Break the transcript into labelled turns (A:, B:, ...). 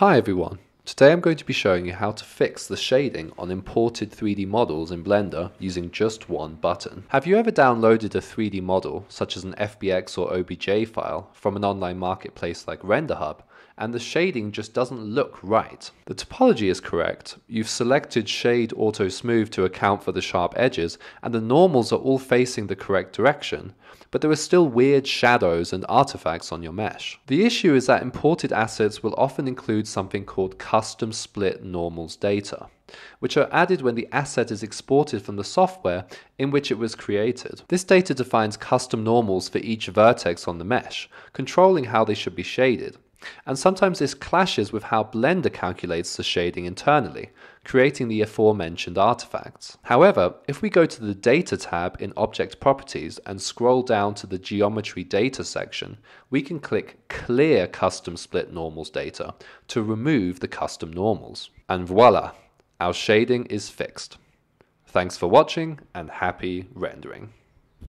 A: Hi everyone, today I'm going to be showing you how to fix the shading on imported 3D models in Blender using just one button. Have you ever downloaded a 3D model, such as an FBX or OBJ file, from an online marketplace like RenderHub, and the shading just doesn't look right? The topology is correct, you've selected Shade Auto Smooth to account for the sharp edges, and the normals are all facing the correct direction, but there are still weird shadows and artifacts on your mesh. The issue is that imported assets will often include something called custom split normals data, which are added when the asset is exported from the software in which it was created. This data defines custom normals for each vertex on the mesh, controlling how they should be shaded and sometimes this clashes with how Blender calculates the shading internally, creating the aforementioned artifacts. However, if we go to the Data tab in Object Properties and scroll down to the Geometry Data section, we can click Clear Custom Split Normals Data to remove the custom normals. And voila, our shading is fixed. Thanks for watching and happy rendering.